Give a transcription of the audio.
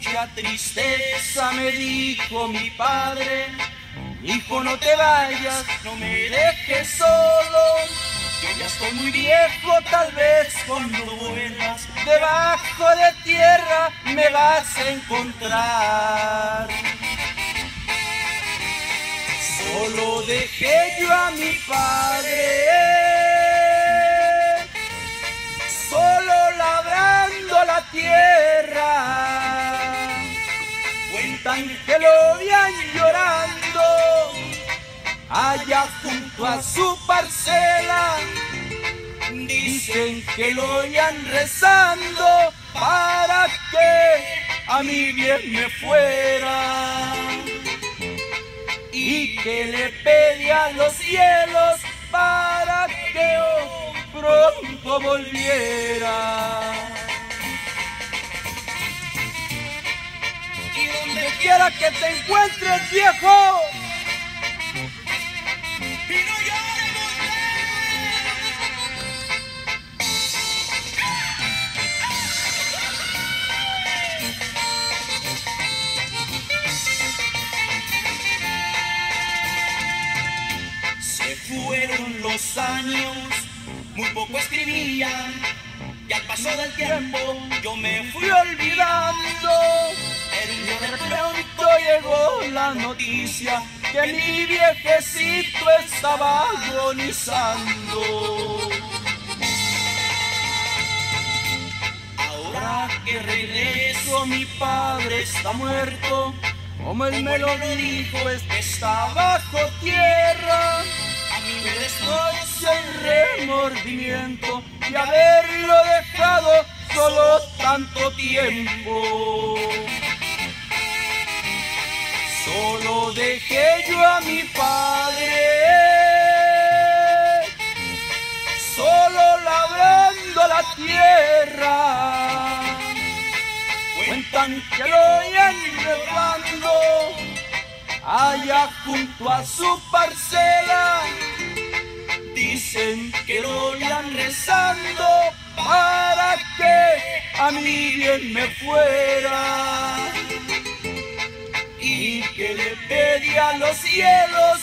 mucha tristeza me dijo mi padre, hijo no te vayas, no me dejes solo, que ya estoy muy viejo, tal vez cuando vuelvas debajo de tierra me vas a encontrar. Solo dejé yo a mi padre, Que lo veían llorando allá junto a su parcela. Dicen que lo oían rezando para que a mí bien me fuera y que le pedí a los cielos para que yo pronto volviera. Quiera que te encuentres, viejo, Se fueron los años, muy poco escribía, y al paso del tiempo yo me fui olvidando. De pronto llegó la noticia que mi viejecito estaba agonizando. Ahora que regreso mi padre está muerto, como él me lo dijo, está bajo tierra. A mí me destroza el remordimiento de haberlo dejado solo tanto tiempo. Solo dejé yo a mi padre, solo labrando la tierra. Cuentan que lo iban llevando allá junto a su parcela. Dicen que lo iban rezando para que a mí bien me fuera y que le pedí a los cielos